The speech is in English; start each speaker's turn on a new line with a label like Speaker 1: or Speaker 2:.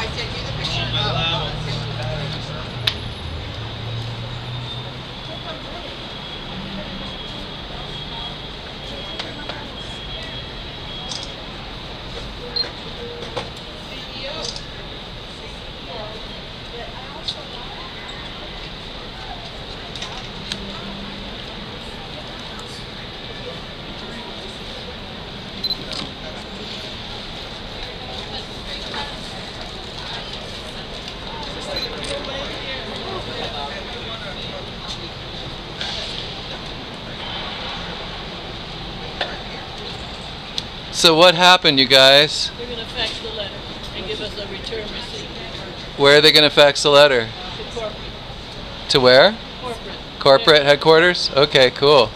Speaker 1: Vai ter aqui do Peixinho. So what happened, you guys?
Speaker 2: They're gonna fax the letter and give us a return receipt
Speaker 1: Where are they going to fax the letter?
Speaker 2: to corporate,
Speaker 1: To where?
Speaker 2: corporate.
Speaker 1: Corporate headquarters? Okay, cool.